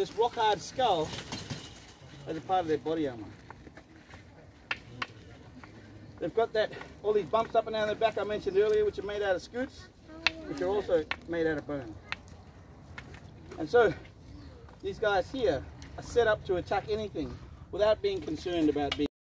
this rock hard skull as a part of their body armour. They've got that all these bumps up and down their back I mentioned earlier, which are made out of scutes, which are also made out of bone. And so these guys here are set up to attack anything without being concerned about being